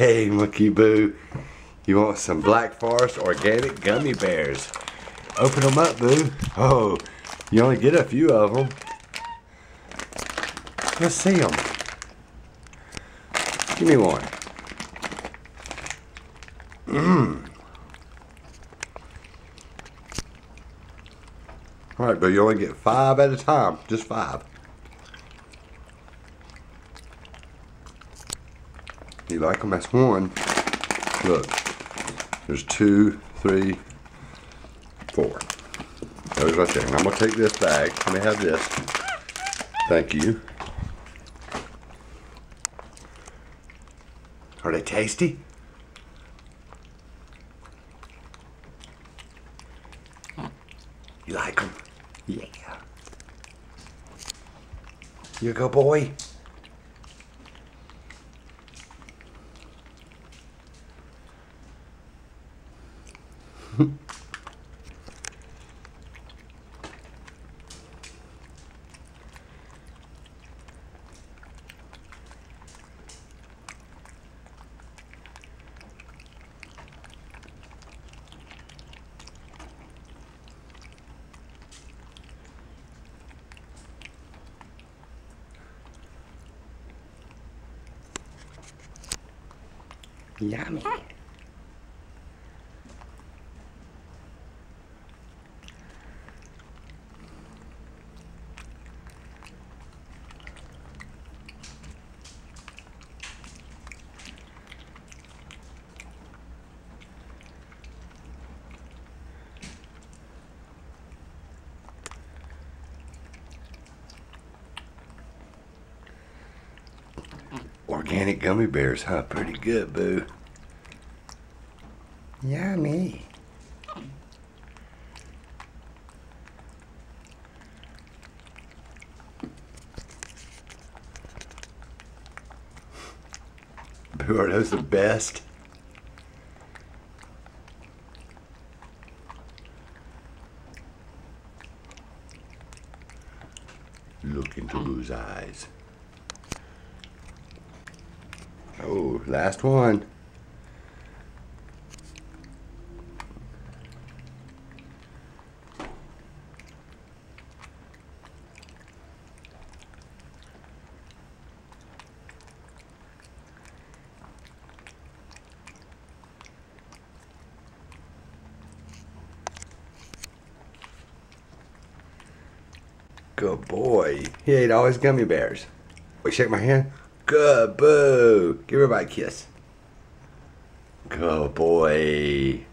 Hey, Monkey Boo. You want some Black Forest organic gummy bears? Open them up, Boo. Oh, you only get a few of them. Let's see them. Give me one. Mmm. All right, but you only get five at a time. Just five. You like them? That's one. Look, there's two, three, four. Those right there. And I'm gonna take this bag. Let me have this. Thank you. Are they tasty? You like them? Yeah. You go, boy? Yummy. Organic gummy bears, huh? Pretty good, boo. Yummy. Boo, are those the best? Look into Boo's eyes. Oh, last one. Good boy. He ate all his gummy bears. Oh, Wait, shake my hand. Good boo. Give everybody a kiss. Good boy.